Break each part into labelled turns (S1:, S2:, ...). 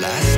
S1: 来。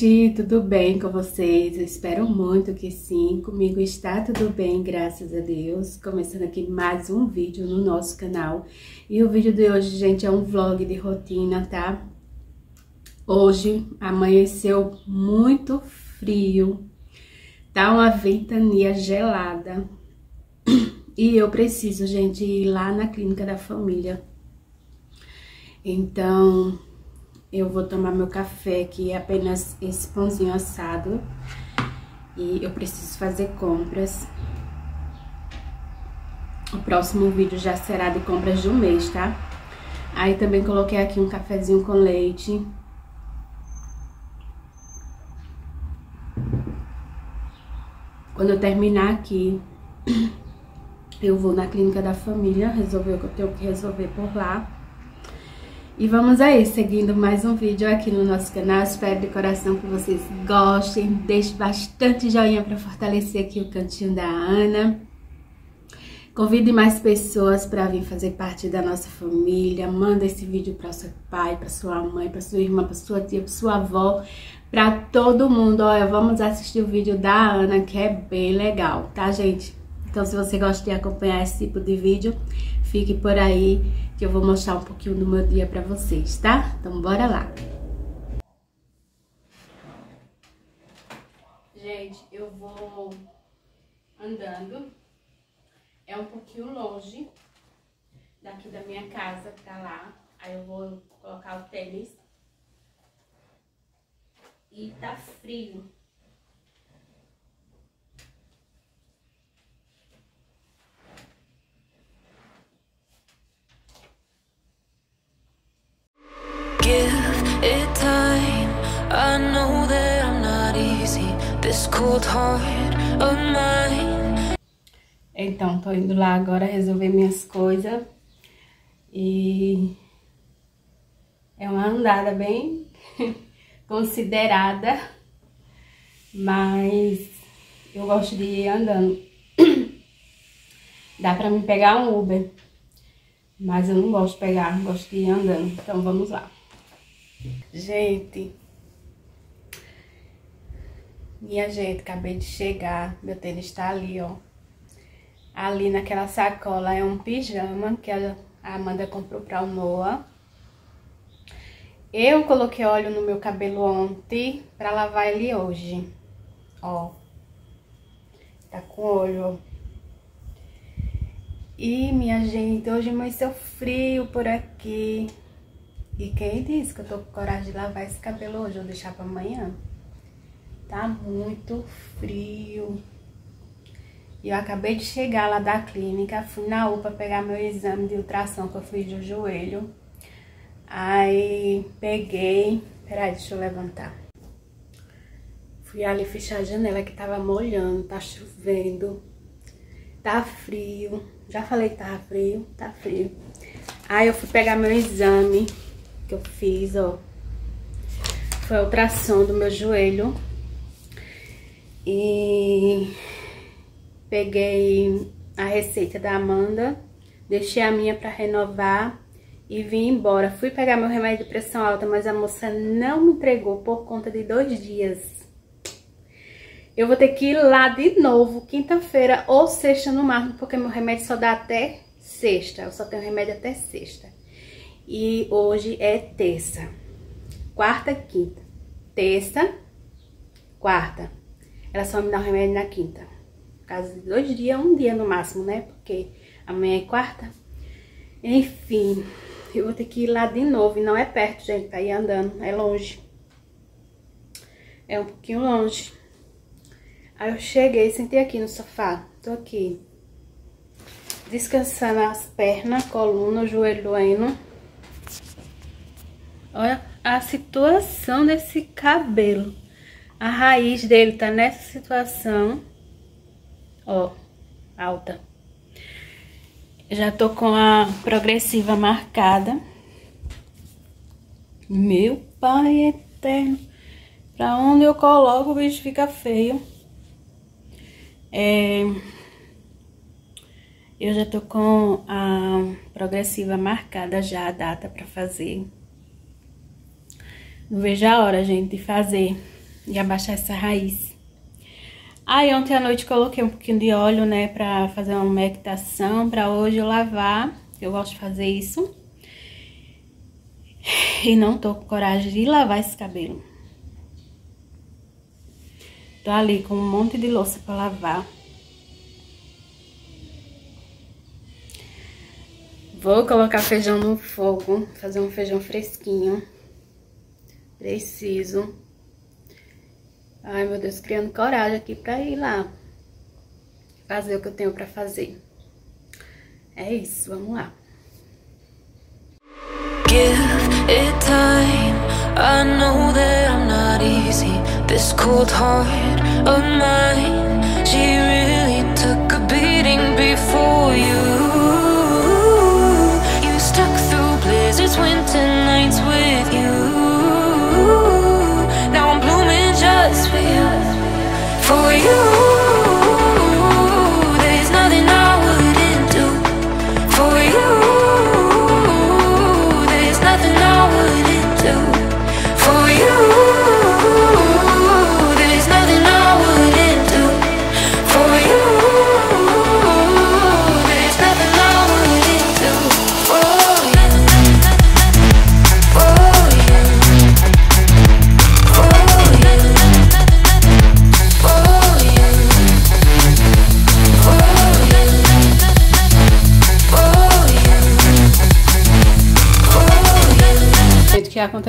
S1: Gente, tudo bem com vocês? Eu espero muito que sim. Comigo está tudo bem, graças a Deus. Começando aqui mais um vídeo no nosso canal. E o vídeo de hoje, gente, é um vlog de rotina, tá? Hoje amanheceu muito frio. Tá uma ventania gelada. E eu preciso, gente, ir lá na clínica da família. Então, eu vou tomar meu café aqui, apenas esse pãozinho assado. E eu preciso fazer compras. O próximo vídeo já será de compras de um mês, tá? Aí também coloquei aqui um cafezinho com leite. Quando eu terminar aqui, eu vou na clínica da família resolver o que eu tenho que resolver por lá. E vamos aí, seguindo mais um vídeo aqui no nosso canal. Espero de coração que vocês gostem. Deixe bastante joinha para fortalecer aqui o cantinho da Ana. Convide mais pessoas para vir fazer parte da nossa família. Manda esse vídeo para seu pai, para sua mãe, para sua irmã, para sua tia, para sua avó, para todo mundo. Olha, vamos assistir o vídeo da Ana, que é bem legal, tá, gente? Então, se você gosta de acompanhar esse tipo de vídeo, fique por aí que eu vou mostrar um pouquinho do meu dia pra vocês, tá? Então, bora lá! Gente, eu vou andando. É um pouquinho longe daqui da minha casa pra lá. Aí eu vou colocar o tênis. E tá frio. It time. I know that I'm not easy. This cold heart of mine. Então, tô indo lá agora resolver minhas coisas E é uma andada bem considerada Mas eu gosto de ir andando. Dá pra me pegar um Uber Mas eu não gosto de pegar, gosto de ir andando. Então vamos lá. Gente, minha gente, acabei de chegar. Meu tênis está ali, ó. Ali naquela sacola é um pijama que a Amanda comprou pra o Noah. Eu coloquei óleo no meu cabelo ontem pra lavar ele hoje. Ó. Tá com óleo. E, minha gente, hoje amanheceu frio por aqui. E quem disse que eu tô com coragem de lavar esse cabelo hoje ou deixar pra amanhã? Tá muito frio. E eu acabei de chegar lá da clínica, fui na UPA pegar meu exame de ultrassom que eu fiz do joelho. Aí peguei, peraí, deixa eu levantar. Fui ali fechar a janela que tava molhando, tá chovendo, tá frio. Já falei que tava frio, tá frio. Aí eu fui pegar meu exame que eu fiz, ó. Foi a ultrassom do meu joelho. E peguei a receita da Amanda, deixei a minha para renovar e vim embora. Fui pegar meu remédio de pressão alta, mas a moça não me entregou por conta de dois dias. Eu vou ter que ir lá de novo, quinta-feira ou sexta no máximo, porque meu remédio só dá até sexta. Eu só tenho remédio até sexta. E hoje é terça. Quarta, quinta. Terça, quarta. Ela só me dá o remédio na quinta. Causa de dois dias, um dia no máximo, né? Porque amanhã é quarta. Enfim, eu vou ter que ir lá de novo. E não é perto, gente, pra ir andando. É longe. É um pouquinho longe. Aí eu cheguei, sentei aqui no sofá. Tô aqui. Descansando as pernas, coluna, joelho doendo. Olha a situação desse cabelo. A raiz dele tá nessa situação. Ó, alta. Já tô com a progressiva marcada. Meu pai eterno. Pra onde eu coloco o bicho fica feio. É... Eu já tô com a progressiva marcada já, a data pra fazer. Não vejo a hora, gente, de fazer e abaixar essa raiz. Aí ontem à noite coloquei um pouquinho de óleo, né, pra fazer uma umectação, pra hoje eu lavar. Eu gosto de fazer isso. E não tô com coragem de lavar esse cabelo. Tô ali com um monte de louça pra lavar. Vou colocar feijão no fogo, fazer um feijão fresquinho. Preciso. Ai, meu Deus, criando coragem aqui pra ir lá. Fazer o que eu tenho pra fazer. É isso, vamos lá. Give it time. I know that I'm not easy. This cold heart of mine. She really took a beating before you. You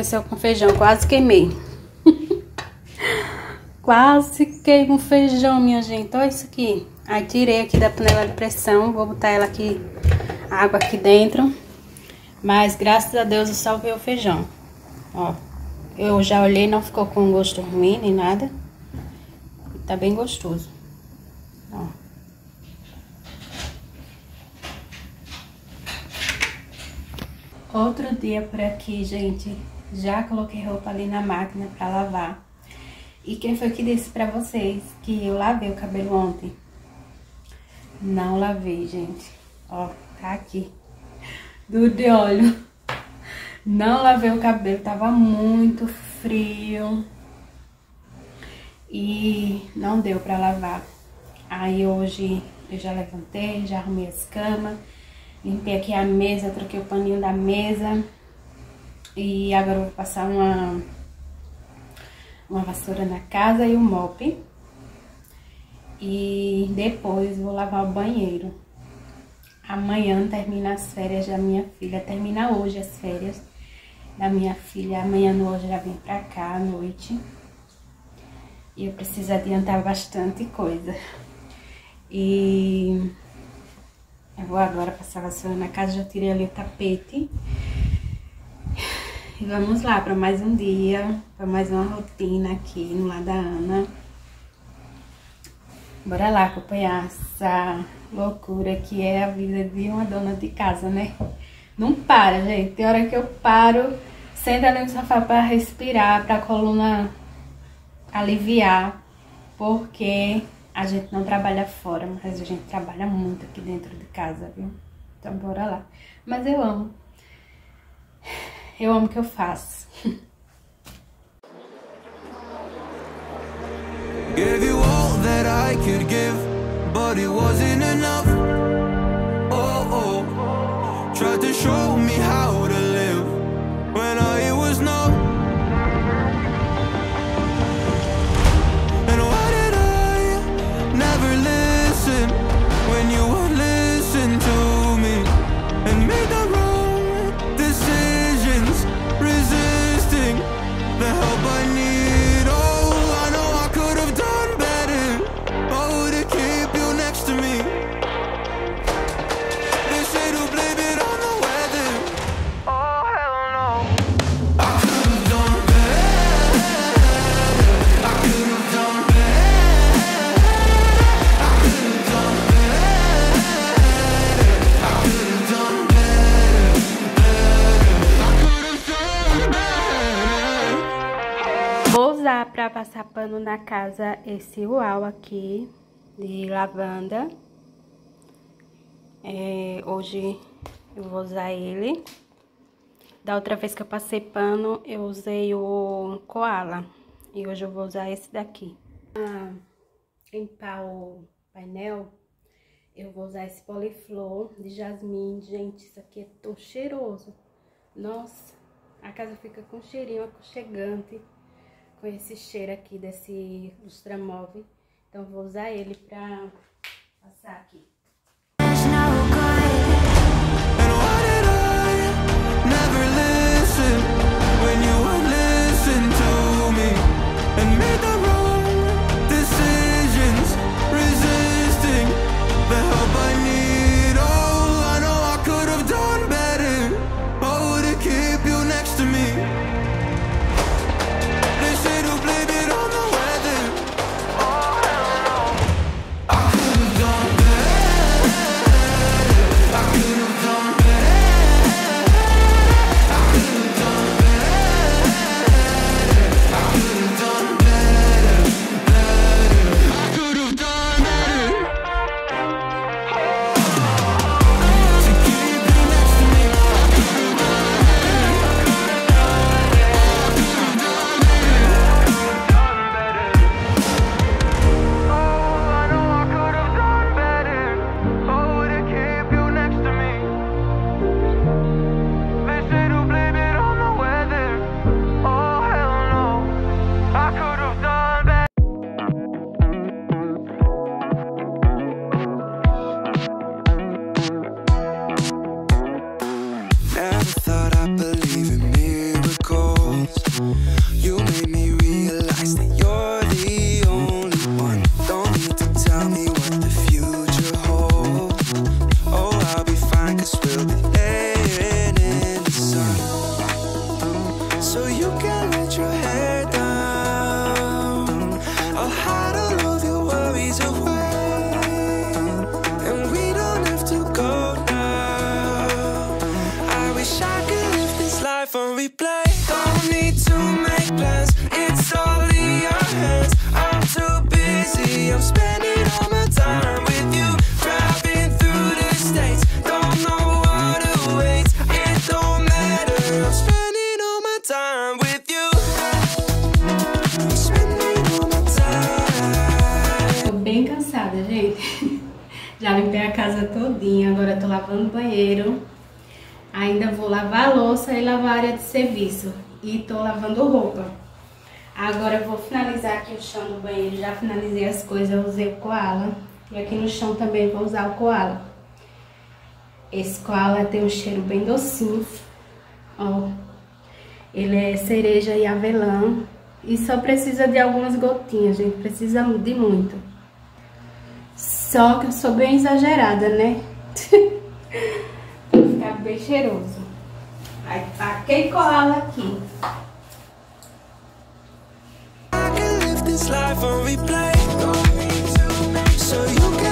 S1: aconteceu com feijão, quase queimei. quase queimo feijão, minha gente. Olha isso aqui. Aí tirei aqui da panela de pressão, vou botar ela aqui, água aqui dentro. Mas graças a Deus eu salvei o feijão. Ó, eu já olhei, não ficou com gosto ruim nem nada. Tá bem gostoso. Ó. Outro dia por aqui, gente. Já coloquei roupa ali na máquina pra lavar. E quem foi que disse pra vocês que eu lavei o cabelo ontem? Não lavei, gente. Ó, tá aqui. duro de óleo. Não lavei o cabelo, tava muito frio. E não deu pra lavar. Aí hoje eu já levantei, já arrumei as camas, limpei aqui a mesa, troquei o paninho da mesa. E agora eu vou passar uma, uma vassoura na casa e um mop. E depois vou lavar o banheiro. Amanhã termina as férias da minha filha, termina hoje as férias da minha filha. Amanhã no hoje já vem pra cá à noite. E eu preciso adiantar bastante coisa. E eu vou agora passar a vassoura na casa, já tirei ali o tapete. E vamos lá para mais um dia, para mais uma rotina aqui no lado da Ana. Bora lá acompanhar essa loucura que é a vida de uma dona de casa, né? Não para, gente. Tem hora que eu paro, sento ali no sofá para respirar, para a coluna aliviar, porque a gente não trabalha fora, mas a gente trabalha muito aqui dentro de casa, viu? Então bora lá. Mas eu amo. Eu amo o que eu faço. Gave you all that I could give, but it wasn't enough. Oh, oh. Tried to show me how na casa esse uau aqui de lavanda. É, hoje eu vou usar ele. Da outra vez que eu passei pano, eu usei o koala. E hoje eu vou usar esse daqui. Ah, limpar o painel, eu vou usar esse poliflor de jasmim. Gente, isso aqui é tão cheiroso. Nossa, a casa fica com cheirinho aconchegante. Com esse cheiro aqui desse lustramóvel. Então, vou usar ele pra passar aqui. Lavando banheiro. Ainda vou lavar a louça e lavar a área de serviço. E tô lavando roupa. Agora eu vou finalizar aqui o chão do banheiro. Já finalizei as coisas, eu usei o koala. E aqui no chão também vou usar o koala. Esse koala tem um cheiro bem docinho. Ó. Ele é cereja e avelã. E só precisa de algumas gotinhas, gente. Precisa de muito. Só que eu sou bem exagerada, né? Vai ficar bem cheiroso. Aí taquei koala aqui.
S2: I can live this life on replay. So you can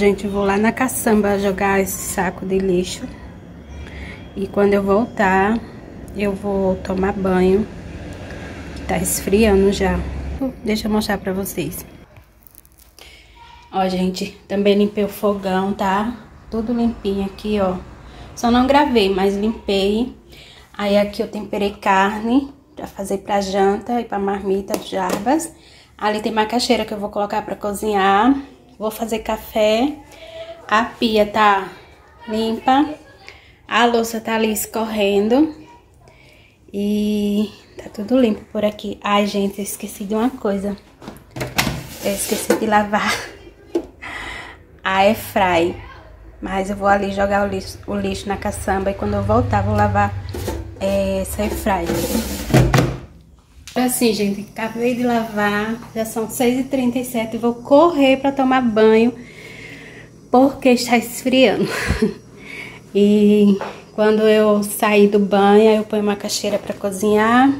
S1: Gente, eu vou lá na caçamba jogar esse saco de lixo. E quando eu voltar, eu vou tomar banho. Tá esfriando já. Deixa eu mostrar pra vocês. Ó, gente, também limpei o fogão, tá? Tudo limpinho aqui, ó. Só não gravei, mas limpei. Aí aqui eu temperei carne pra fazer pra janta e pra marmita de jarbas. Ali tem macaxeira que eu vou colocar pra cozinhar. Vou fazer café. A pia tá limpa. A louça tá ali escorrendo. E tá tudo limpo por aqui. Ai, gente, eu esqueci de uma coisa. Eu esqueci de lavar a airfry. Mas eu vou ali jogar o lixo, o lixo na caçamba e quando eu voltar vou lavar é, essa airfry. Assim, gente, acabei de lavar, já são 6h37 e vou correr para tomar banho porque está esfriando. e quando eu sair do banho, eu ponho uma caixeira para cozinhar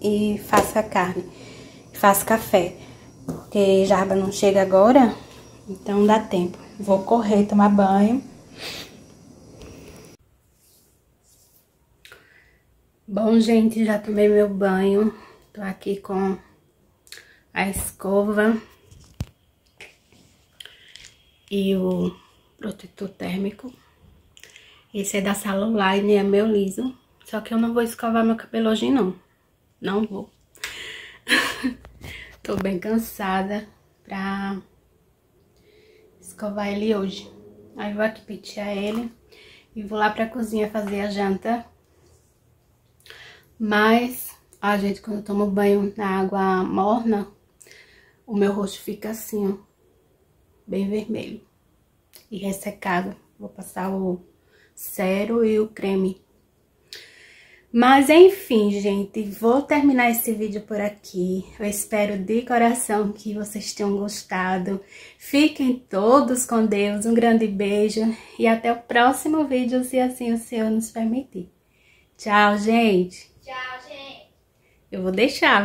S1: e faço a carne. Faço café, porque Jarba não chega agora, então dá tempo. Vou correr, tomar banho. Bom, gente, já tomei meu banho. Tô aqui com a escova e o protetor térmico. Esse é da Salonline, é meu liso. Só que eu não vou escovar meu cabelo hoje, não. Não vou. Tô bem cansada pra escovar ele hoje. Aí vou aqui pentear ele e vou lá pra cozinha fazer a janta. Mas, a gente, quando eu tomo banho na água morna, o meu rosto fica assim, ó, bem vermelho e ressecado. Vou passar o cero e o creme mas enfim, gente, vou terminar esse vídeo por aqui. Eu espero de coração que vocês tenham gostado. Fiquem todos com Deus, um grande beijo e até o próximo vídeo, se assim o Senhor nos permitir. Tchau, gente.
S3: Tchau, gente.
S1: Eu vou deixar.